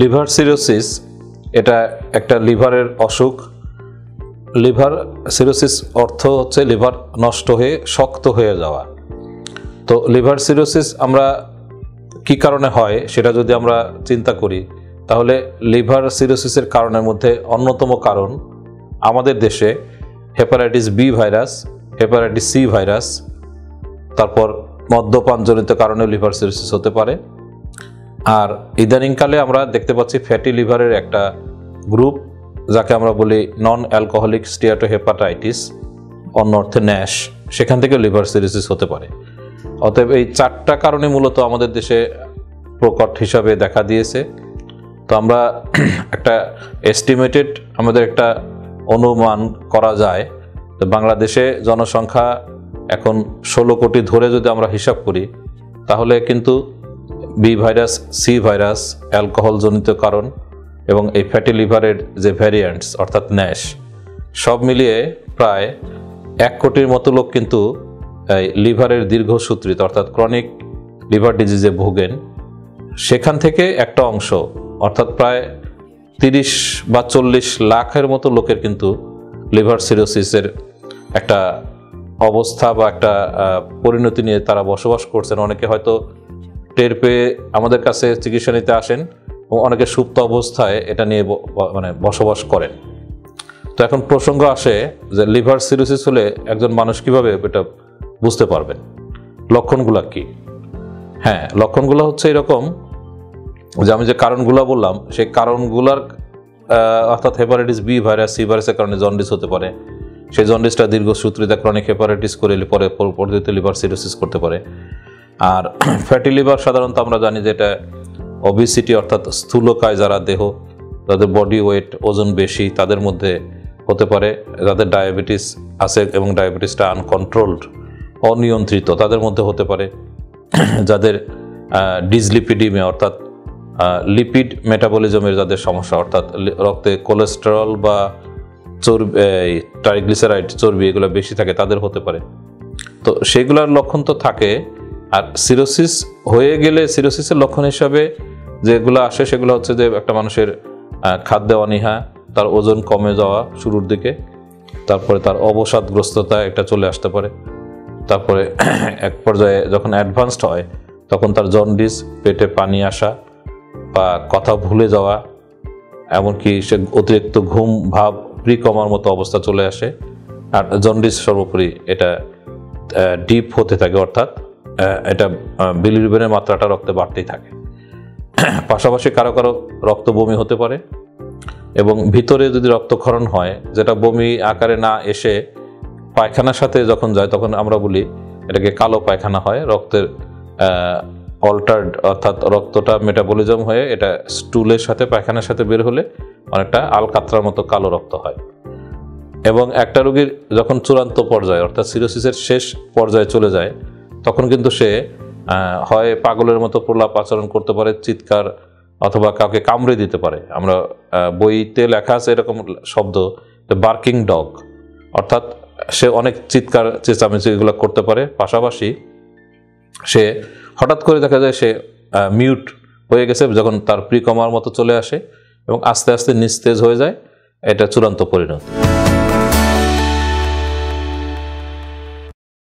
Liver cirrhosis, এটা একটা লিভারের অসুখ। লিভার সিরোসিস অর্থ হচ্ছে লিভার নষ্ট হয়ে, শক্ত হয়ে যাওয়া। তো লিভার সিরোসিস আমরা কি কারণে হয়, সেটা যদি আমরা চিন্তা করি, তাহলে লিভার সিরোসিসের কারণের মধ্যে অন্যতম কারণ আমাদের দেশে hepatitis B virus, hepatitis C virus, তারপর মদ্যপানজনিত কারণে লিভার সিরোসিস হতে পারে। আর ইদানিংকালে আমরা দেখতে পাচ্ছি ফ্যাটি লিভারের একটা গ্রুপ যাকে আমরা বলি নন অ্যালকোহলিক স্টিয়াটো হেপাটাইটিস অন্য অর্থে ন্যাশ সেখান থেকে লিভার সিরিসিস হতে পারে। অতএব এই চারটা কারণে মূলত আমাদের দেশে প্রকট হিসাবে দেখা দিয়েছে। তো আমরা একটা এস্টিমেটেড আমাদের একটা অনুমান করা যায়। তো বাংলাদেশে জনসংখ্যা এখন ষোলো কোটি ধরে যদি আমরা হিসাব করি, তাহলে কিন্তু বি ভাইরাস, সি ভাইরাস, অ্যালকোহলজনিত কারণ এবং এই ফ্যাটি লিভারের যে ভ্যারিয়েন্টস, অর্থাৎ ন্যাশ, সব মিলিয়ে প্রায় এক কোটির মতো লোক কিন্তু এই লিভারের দীর্ঘসূত্রিত, অর্থাৎ ক্রনিক লিভার ডিজিজে ভোগেন। সেখান থেকে একটা অংশ, অর্থাৎ প্রায় তিরিশ বা চল্লিশ লাখের মতো লোকের কিন্তু লিভার সিরোসিসের একটা অবস্থা বা একটা পরিণতি নিয়ে তারা বসবাস করছেন। অনেকে হয়তো টের পেয়ে আমাদের কাছে চিকিৎসা নিতে আসেন এবং অনেকে সুপ্ত অবস্থায় এটা নিয়ে মানে বসবাস করেন। তো এখন প্রসঙ্গ আসে যে লিভার সিরোসিস হলে একজন মানুষ কীভাবে এটা বুঝতে পারবেন? লক্ষণগুলো কি? হ্যাঁ লক্ষণগুলো হচ্ছে এরকম যে আমি যে কারণগুলো বললাম, সেই কারণগুলোর অর্থাৎ হেপাটাইটিস বি ভাইরাস, সি ভাইরাসের কারণে জন্ডিস হতে পারে। সেই জন্ডিসটা দীর্ঘসূত্রিতা ক্রনিক হেপাটাইটিস করে পর- পরবর্তীতে লিভার সিরোসিস করতে পারে। আর ফ্যাটি লিভার সাধারণত আমরা জানি যে এটা ওবিসিটি অর্থাৎ স্থূলকায় যারা দেহ, তাদের বডি ওয়েট ওজন বেশি, তাদের মধ্যে হতে পারে যাদের ডায়াবেটিস আছে এবং ডায়াবেটিসটা আনকন্ট্রোলড অনিয়ন্ত্রিত, তাদের মধ্যে হতে পারে যাদের ডিজলিপিডিমে অর্থাৎ লিপিড মেটাবলিজমের যাদের সমস্যা, অর্থাৎ রক্তে কোলেস্টেরল বা চর্বি ট্রাইগ্লিসারাইড চর্বি এগুলো বেশি থাকে, তাদের হতে পারে। তো সেগুলোর লক্ষণ তো থাকে আর সিরোসিস হয়ে গেলে সিরোসিসের লক্ষণ হিসাবে যেগুলো আসে সেগুলো হচ্ছে যে একটা মানুষের খাদ্য অনীহা, তার ওজন কমে যাওয়া শুরুর দিকে, তারপরে তার অবসাদগ্রস্ততা এটা চলে আসতে পারে। তারপরে এক পর্যায়ে যখন অ্যাডভান্সড হয়, তখন তার জন্ডিস পেটে পানি আসা বা কথা ভুলে যাওয়া, এমনকি সে অতিরিক্ত ঘুম, ভাব প্রিকমার মতো অবস্থা চলে আসে। আর জন্ডিস সর্বোপরি এটা ডিপ হতে থাকে অর্থাৎ এটা বিলিরুবিনের মাত্রাটা রক্তে বাড়তেই থাকে। পাশাপাশি কারও কারও রক্ত বমি হতে পারে এবং ভিতরে যদি রক্তক্ষরণ হয়, যেটা বমি আকারে না এসে পায়খানার সাথে যখন যায়, তখন আমরা বলি এটাকে কালো পায়খানা হয়। রক্তের অল্টার্ড অর্থাৎ রক্তটা মেটাবলিজম হয়ে এটা স্টুলের সাথে, পায়খানার সাথে বের হলে অনেকটা আলকাতরার মতো কালো রক্ত হয়। এবং একটা রোগীর যখন চূড়ান্ত পর্যায়ে, অর্থাৎ সিরোসিসের শেষ পর্যায়ে চলে যায় তখন কিন্তু সে হয় পাগলের মতো প্রলাপ আচরণ করতে পারে, চিৎকার অথবা কাউকে কামড়ে দিতে পারে। আমরা বইতে লেখা আছে এরকম শব্দ বার্কিং ডগ অর্থাৎ সে অনেক চিৎকার, চেঁচামেচি এগুলো করতে পারে। পাশাপাশি সে হঠাৎ করে দেখা যায় সে মিউট হয়ে গেছে যখন তার প্রিকমার মতো চলে আসে এবং আস্তে আস্তে নিস্তেজ হয়ে যায়। এটা চূড়ান্ত পরিণতি।